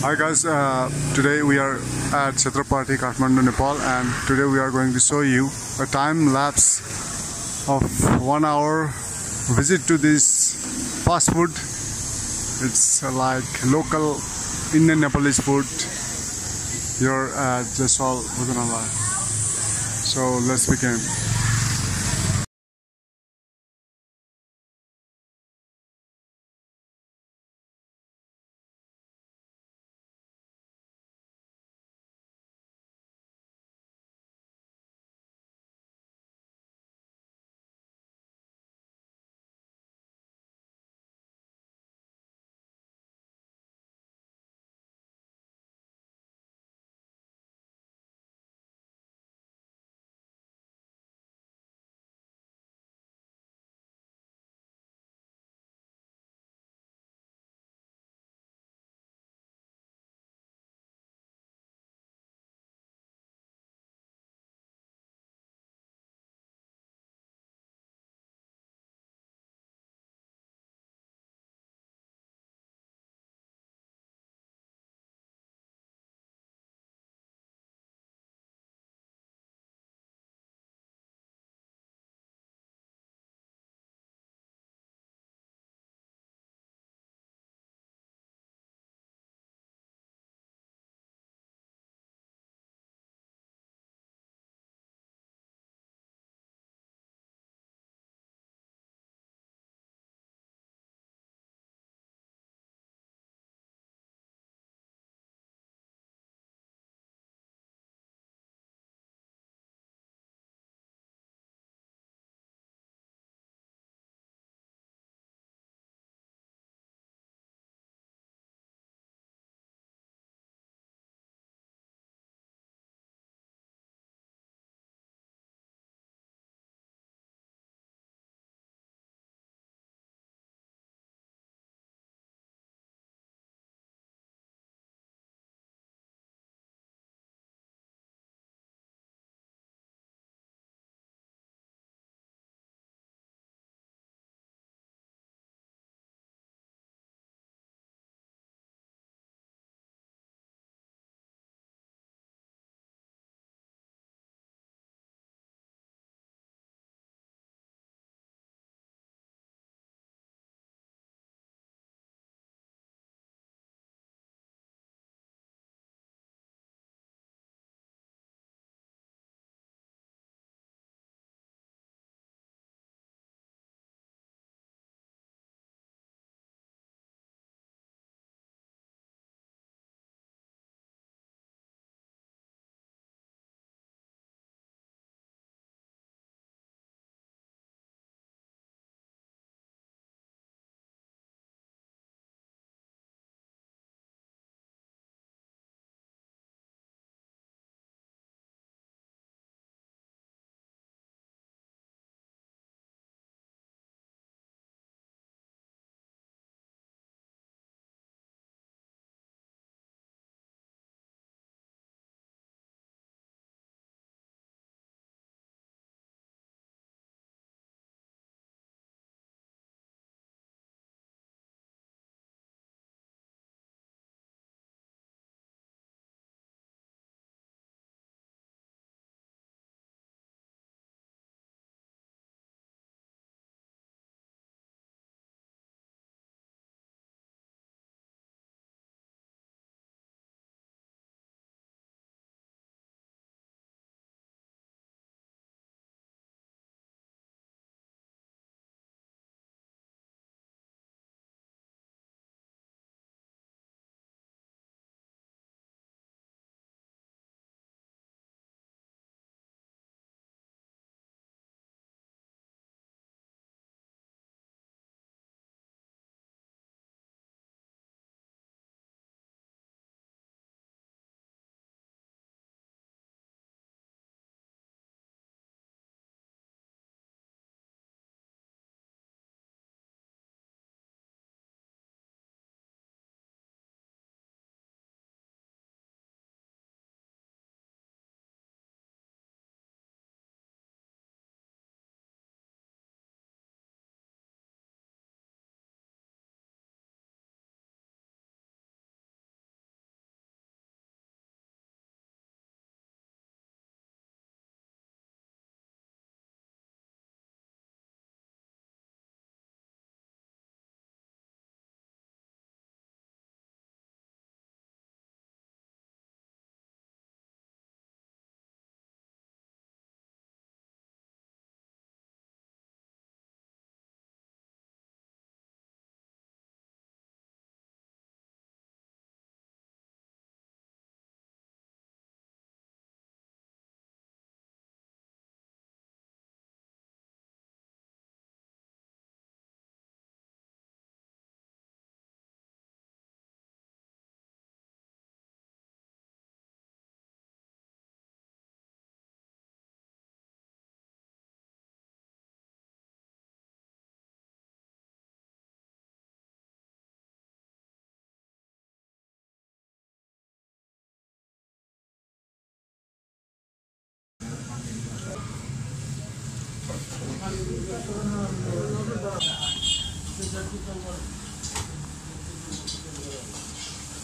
Hi guys, uh, today we are at Chhatrapati, Kathmandu, Nepal and today we are going to show you a time lapse of one hour visit to this fast food. It's uh, like local Indian Nepalese food here at Jaiswal, Bhutanala. So let's begin.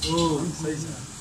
Oh,